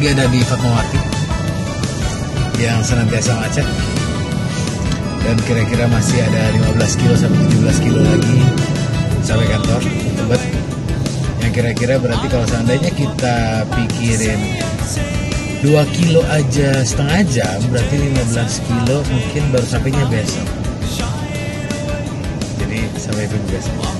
lagi ada di Fatmawati. Yang senantiasa macet. Dan kira-kira masih ada 15 kilo sampai 17 kilo lagi. Sampai kantor Tebet. Yang kira-kira berarti kalau seandainya kita pikirin 2 kilo aja setengah jam berarti 15 kilo mungkin baru sampainya besok. Jadi sampai minggu besok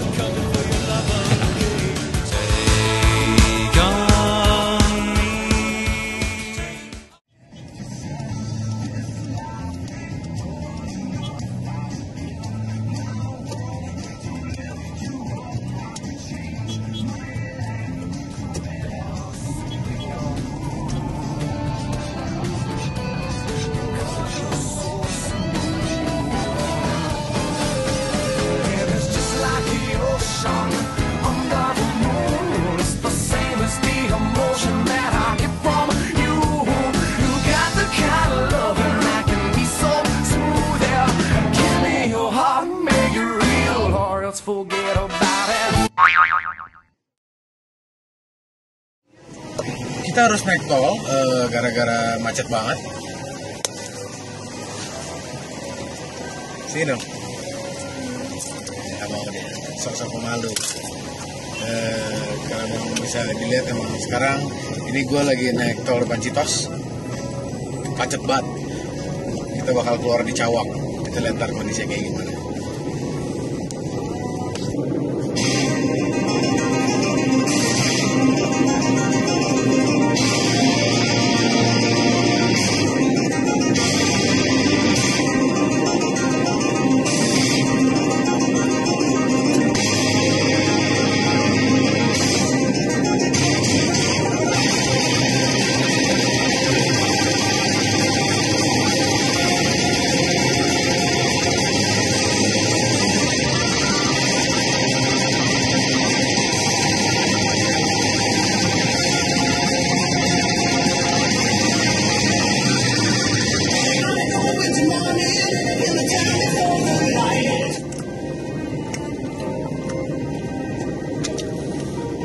kita harus naik tol eh, gara-gara macet banget. Sini dong. Ya mau deh sok-sok pemalu. Eh, kalau bisa dilihat emang sekarang ini gue lagi naik tol depan Citos. Macet banget. Kita bakal keluar di Cawang. Kita lihat kondisinya kayak gimana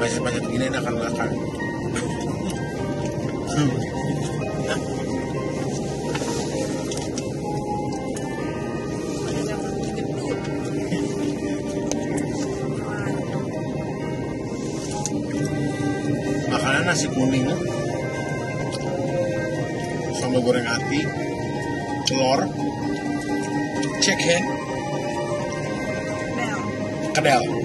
begini ini akan makan makanan nasi kuning. Sambal goreng ati telur. Chicken. Kedel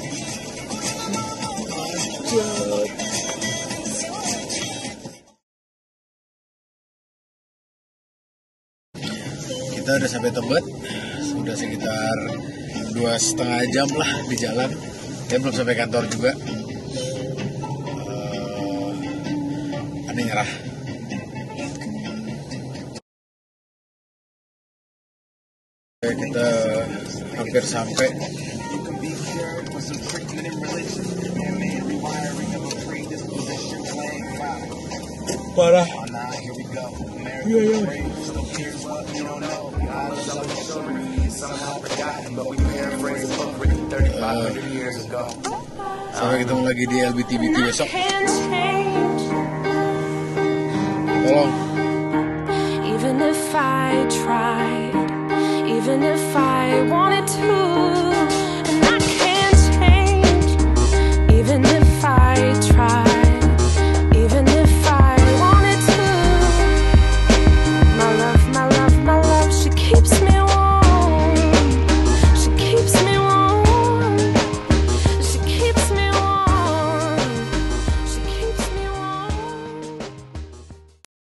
Kita udah sampai Tebet, sudah sekitar dua setengah jam lah di jalan. Saya belum sampai kantor juga. Eh, aneh nyerah. Kita hampir sampai. But uh, oh, nah, here we go. America yeah, yeah. Praise, the what you don't know. God is always so read, somehow forgotten, but we paraphrase a book written 3,500 uh, years ago. Sa mga itong lagi di LBTB TV. So, Hello. Even if I tried, even if I wanted to.